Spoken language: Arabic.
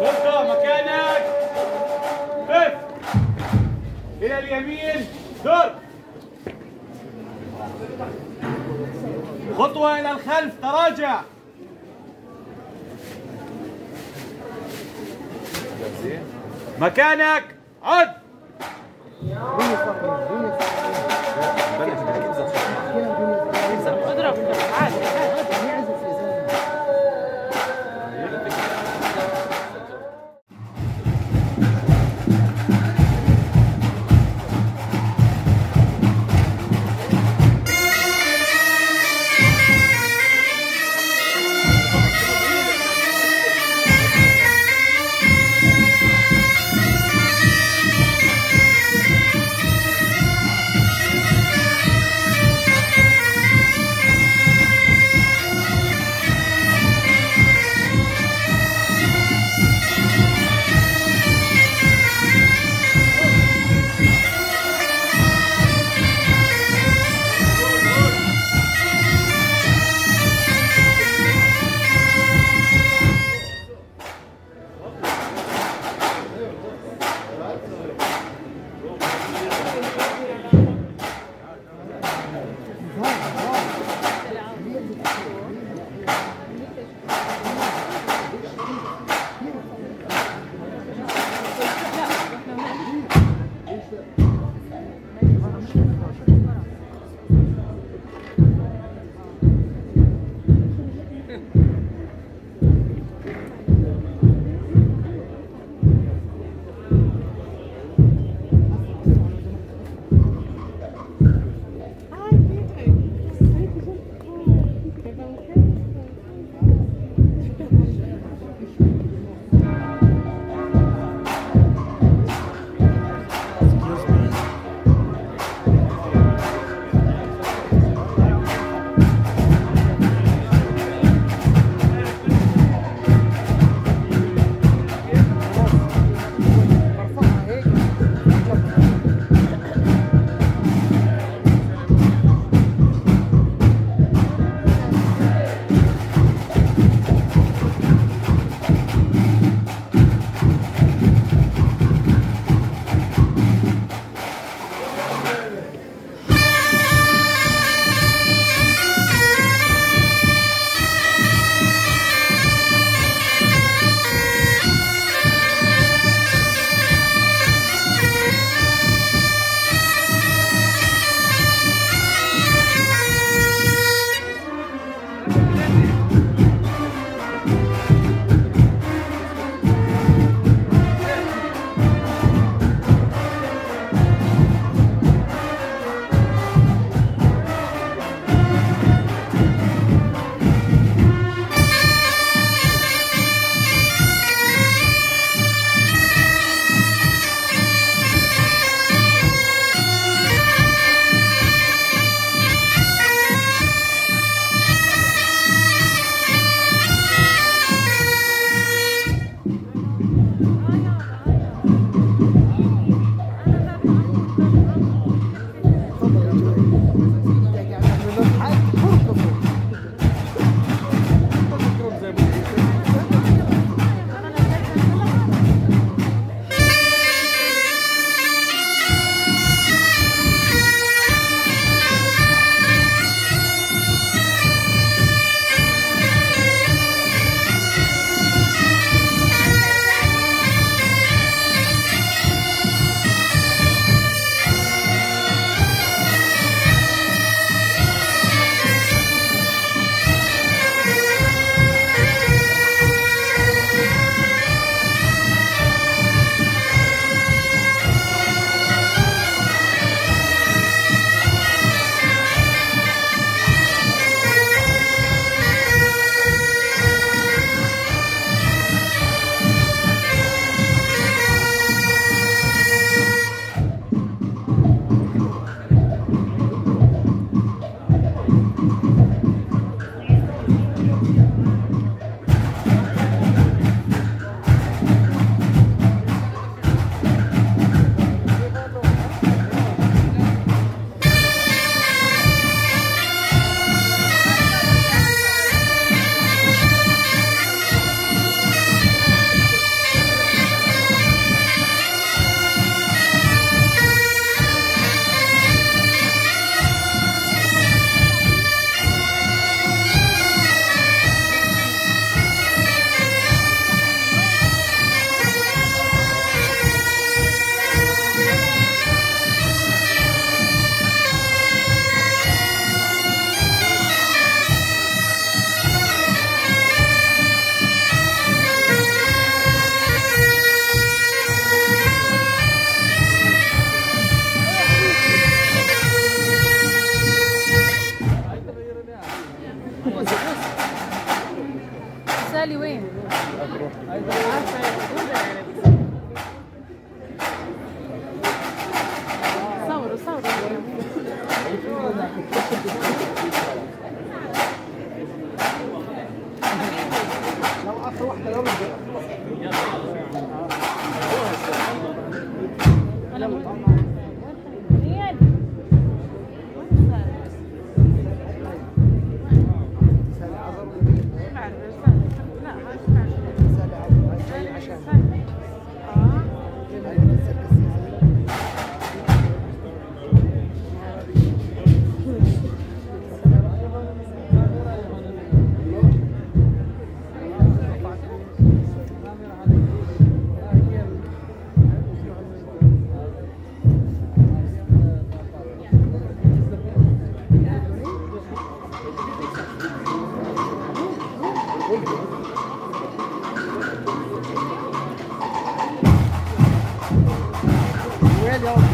خطة مكانك. قف إلى اليمين. دور. خطوة إلى الخلف. تراجع. مكانك. عد. y'all.